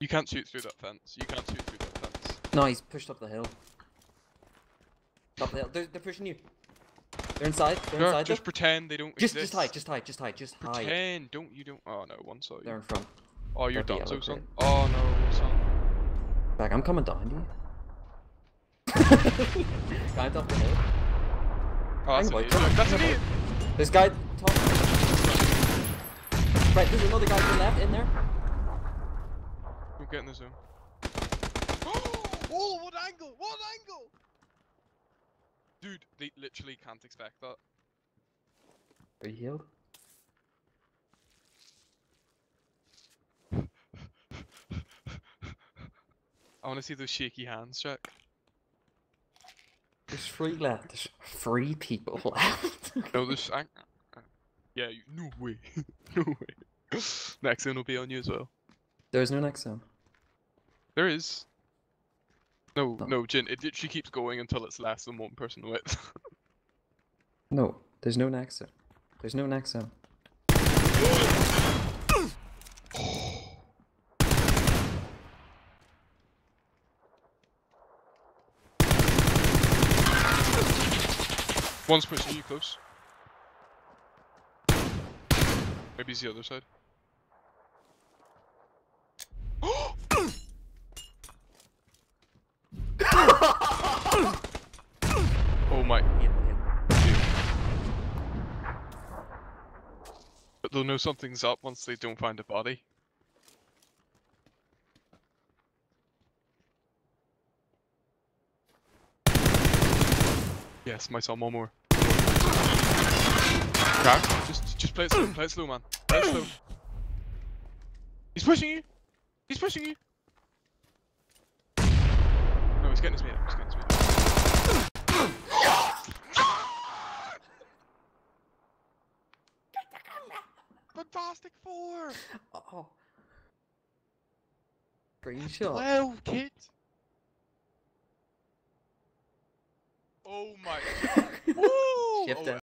You can't shoot through that fence. You can't shoot through that fence. No, he's pushed up the hill. Up the hill. They're, they're pushing you. They're inside. They're No, inside. just though. pretend they don't Just, exist. just hide. Just hide. Just hide. Just hide. Pretend. Don't you don't. Oh no, one saw you. They're in front. Oh, you're done, so son. Oh no, son. Back. I'm coming down you. Guy up the hill. Oh, that's an idiot. That's an idiot. This guy. Top. Right. There's another guy to the left in there. Don't get in the zone. oh, what angle? What angle? Dude, they literally can't expect that. Are you healed? I want to see those shaky hands, Jack. There's three left. There's three people left. No, there's. I, uh, yeah, you, no way. no way. Next one will be on you as well. There's no next zone. There is. No, Oh. no, Jin. It literally keeps going until it's less than one person width. No, there's no next. There's no zone. One's pushing you close. Maybe it's the other side. oh my. Hit, hit. But they'll know something's up once they don't find a body. Yes, my son, one more. Crack. Just, just play it slow. Play it slow, man. Play it slow. He's pushing you. He's pushing you. No, he's getting his mate up. He's getting his mate up. Fantastic four. Oh. Screenshot. Twelve, kid. Oh my. Woo! Shift Oh.